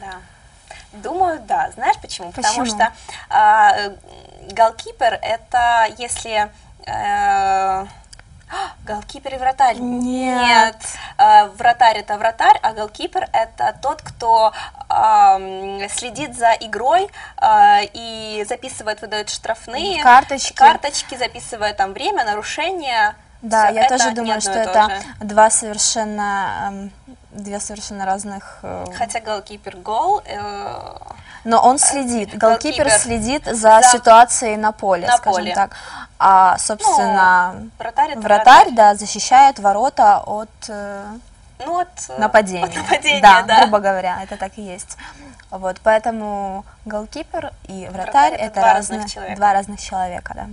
Да. Думаю, да. Знаешь почему? Потому Почему? что а, э, голкипер это если э, голкипер и вратарь. Нет. Э, вратарь это вратарь, а голкипер это тот, кто ам, следит за игрой э, и записывает, выдает штрафные Карточки. карточки, записывает там время, нарушения. Да, Всё я тоже думаю, что это два совершенно, две совершенно разных... э, Хотя голкипер гол. э, Но он следит, голкипер голкипер следит за, за- ситуацией на поле, на скажем поле. так. А, собственно, вратарь это вратарь, да, защищает ворота от э, Ну, от э, нападения. от нападения, да, да. грубо говоря, это так и есть. Вот, поэтому голкипер и вратарь, Вратарь это это два разные, разных человека. два разных человека, да.